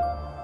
you